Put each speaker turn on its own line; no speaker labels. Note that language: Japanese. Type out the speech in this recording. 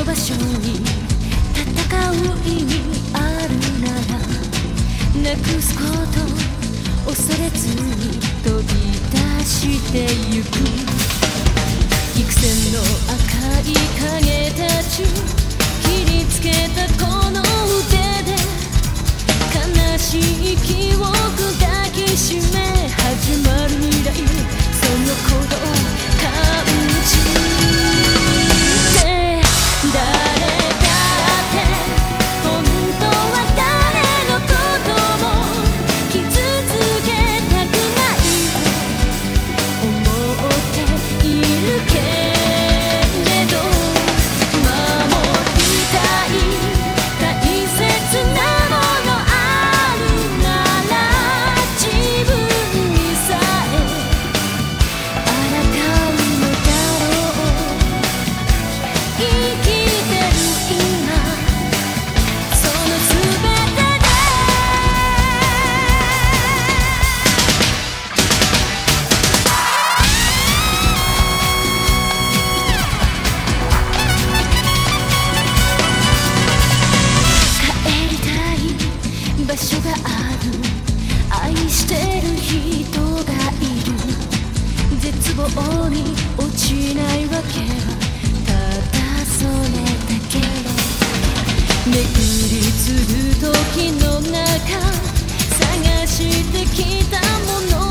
の場所に戦う意味あるならなくすこと恐れずに飛び出してゆく。幾千の赤い影たち。しないわけはただそれだけ巡りつぶ時の中探してきたもの。